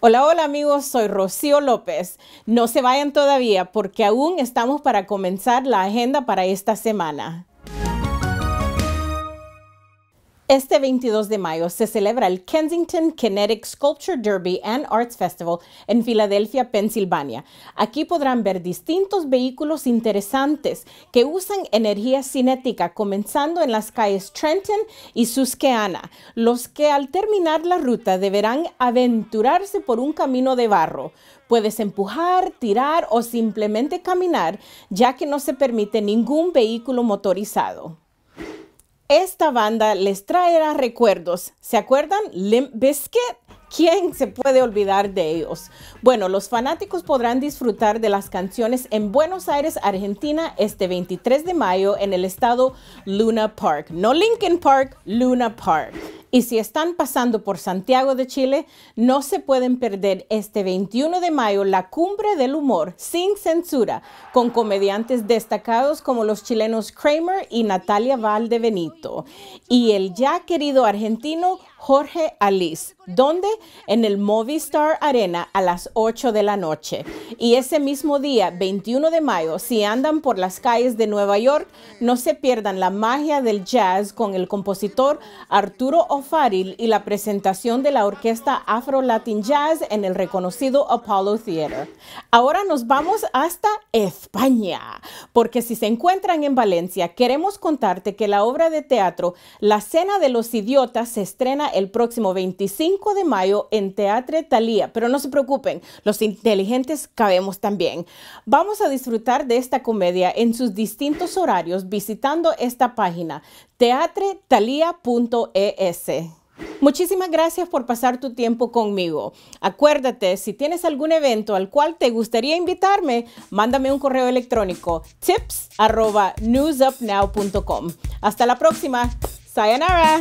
Hola, hola amigos, soy Rocío López. No se vayan todavía porque aún estamos para comenzar la agenda para esta semana. Este 22 de mayo se celebra el Kensington Kinetic Sculpture Derby and Arts Festival en Filadelfia, Pensilvania. Aquí podrán ver distintos vehículos interesantes que usan energía cinética, comenzando en las calles Trenton y Susquehanna, los que al terminar la ruta deberán aventurarse por un camino de barro. Puedes empujar, tirar o simplemente caminar, ya que no se permite ningún vehículo motorizado. Esta banda les traerá recuerdos. ¿Se acuerdan? Limp Bizkit. ¿Quién se puede olvidar de ellos? Bueno, los fanáticos podrán disfrutar de las canciones en Buenos Aires, Argentina, este 23 de mayo en el estado Luna Park. No Lincoln Park, Luna Park. Y si están pasando por Santiago de Chile, no se pueden perder este 21 de mayo la cumbre del humor sin censura con comediantes destacados como los chilenos Kramer y Natalia Valdebenito. Y el ya querido argentino Jorge Alice. ¿Dónde? En el Movistar Arena a las 8 de la noche. Y ese mismo día, 21 de mayo, si andan por las calles de Nueva York, no se pierdan la magia del jazz con el compositor Arturo O'Farrill y la presentación de la orquesta Afro Latin Jazz en el reconocido Apollo Theater. Ahora nos vamos hasta España, porque si se encuentran en Valencia, queremos contarte que la obra de teatro La Cena de los Idiotas se estrena el próximo 25 de mayo en Teatre Talía. Pero no se preocupen, los inteligentes cabemos también. Vamos a disfrutar de esta comedia en sus distintos horarios visitando esta página teatretalía.es. Muchísimas gracias por pasar tu tiempo conmigo. Acuérdate, si tienes algún evento al cual te gustaría invitarme, mándame un correo electrónico tips@newsupnow.com. Hasta la próxima. Sayonara.